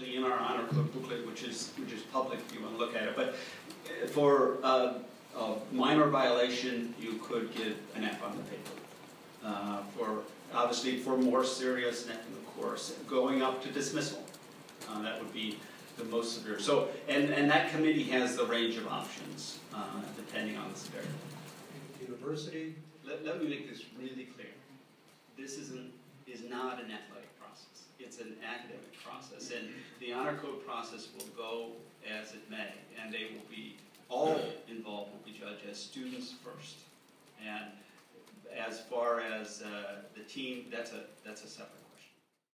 actually in our honor code booklet, which is, which is public if you want to look at it. But uh, for uh, a minor violation, you could get an F on the paper. Uh, For, obviously, for more serious, of course, going up to dismissal. Uh, That would be the most severe. So, and, and that committee has the range of options, uh, depending on the severity. University, Let, let me make this really clear. This isn't, is not an athletic process. It's an academic process. And the honor code process will go as it may. And they will be, all involved will be judged as students first. And as far as uh, the team, that's a, that's a separate